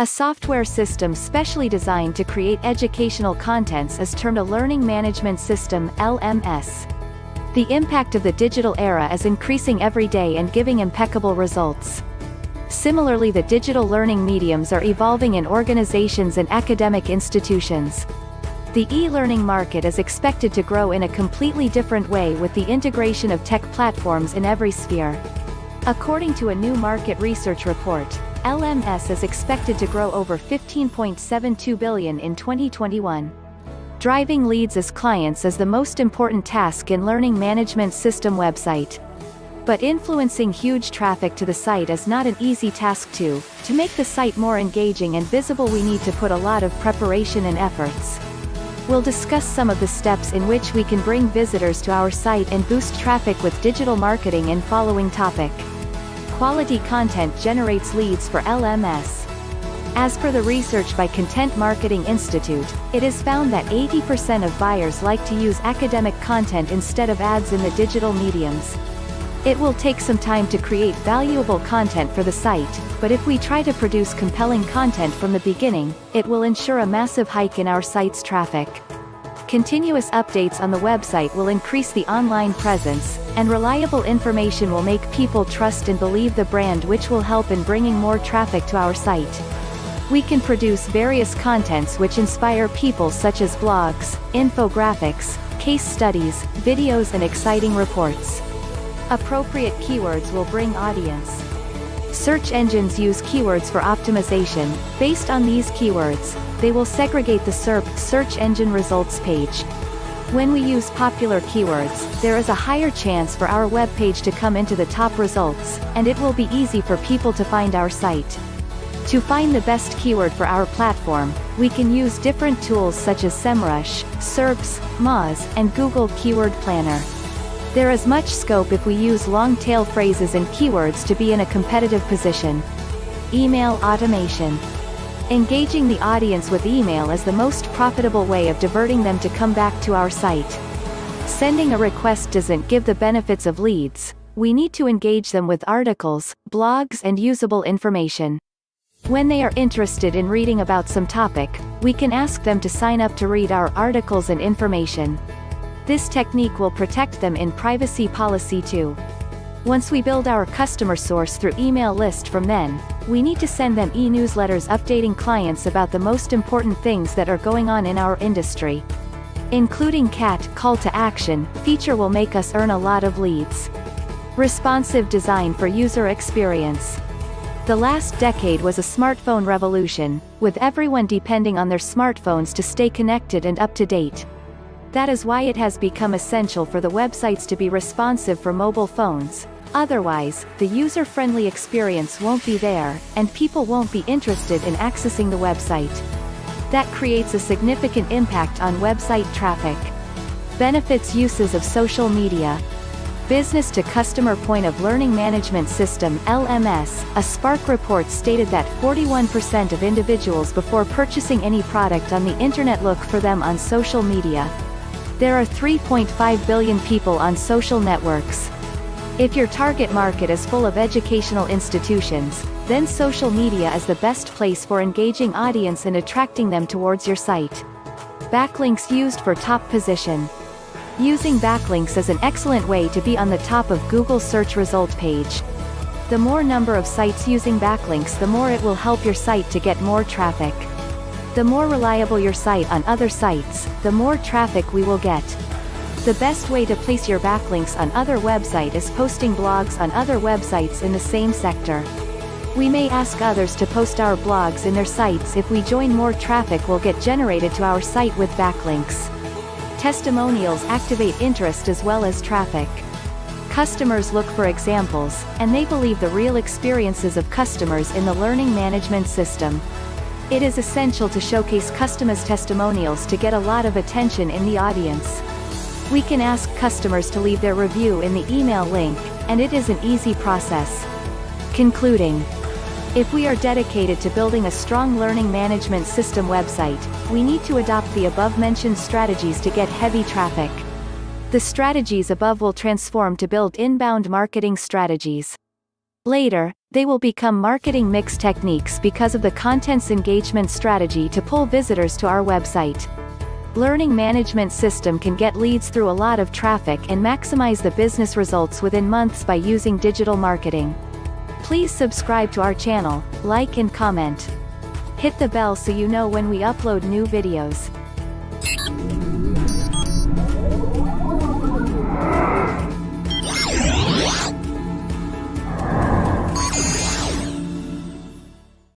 A software system specially designed to create educational contents is termed a Learning Management System LMS. The impact of the digital era is increasing every day and giving impeccable results. Similarly the digital learning mediums are evolving in organizations and academic institutions. The e-learning market is expected to grow in a completely different way with the integration of tech platforms in every sphere. According to a new market research report, LMS is expected to grow over 15.72 billion in 2021. Driving leads as clients is the most important task in learning management system website. But influencing huge traffic to the site is not an easy task too. To make the site more engaging and visible we need to put a lot of preparation and efforts. We'll discuss some of the steps in which we can bring visitors to our site and boost traffic with digital marketing in following topic. Quality content generates leads for LMS. As per the research by Content Marketing Institute, it is found that 80% of buyers like to use academic content instead of ads in the digital mediums. It will take some time to create valuable content for the site, but if we try to produce compelling content from the beginning, it will ensure a massive hike in our site's traffic. Continuous updates on the website will increase the online presence, and reliable information will make people trust and believe the brand which will help in bringing more traffic to our site. We can produce various contents which inspire people such as blogs, infographics, case studies, videos and exciting reports. Appropriate keywords will bring audience. Search engines use keywords for optimization, based on these keywords, they will segregate the SERP search engine results page. When we use popular keywords, there is a higher chance for our web page to come into the top results, and it will be easy for people to find our site. To find the best keyword for our platform, we can use different tools such as SEMrush, SERPs, Moz, and Google Keyword Planner. There is much scope if we use long-tail phrases and keywords to be in a competitive position. Email automation. Engaging the audience with email is the most profitable way of diverting them to come back to our site. Sending a request doesn't give the benefits of leads, we need to engage them with articles, blogs and usable information. When they are interested in reading about some topic, we can ask them to sign up to read our articles and information. This technique will protect them in privacy policy too. Once we build our customer source through email list from then, we need to send them e-newsletters updating clients about the most important things that are going on in our industry. Including CAT call to action feature will make us earn a lot of leads. Responsive design for user experience. The last decade was a smartphone revolution, with everyone depending on their smartphones to stay connected and up to date. That is why it has become essential for the websites to be responsive for mobile phones. Otherwise, the user-friendly experience won't be there, and people won't be interested in accessing the website. That creates a significant impact on website traffic. Benefits uses of social media. Business to Customer Point of Learning Management System LMS, a Spark report stated that 41% of individuals before purchasing any product on the internet look for them on social media. There are 3.5 billion people on social networks. If your target market is full of educational institutions, then social media is the best place for engaging audience and attracting them towards your site. Backlinks used for top position. Using backlinks is an excellent way to be on the top of Google search result page. The more number of sites using backlinks the more it will help your site to get more traffic. The more reliable your site on other sites, the more traffic we will get. The best way to place your backlinks on other website is posting blogs on other websites in the same sector. We may ask others to post our blogs in their sites if we join more traffic will get generated to our site with backlinks. Testimonials activate interest as well as traffic. Customers look for examples, and they believe the real experiences of customers in the learning management system. It is essential to showcase customers' testimonials to get a lot of attention in the audience. We can ask customers to leave their review in the email link, and it is an easy process. Concluding. If we are dedicated to building a strong learning management system website, we need to adopt the above-mentioned strategies to get heavy traffic. The strategies above will transform to build inbound marketing strategies. Later, They will become marketing mix techniques because of the content's engagement strategy to pull visitors to our website. Learning Management System can get leads through a lot of traffic and maximize the business results within months by using digital marketing. Please subscribe to our channel, like and comment. Hit the bell so you know when we upload new videos.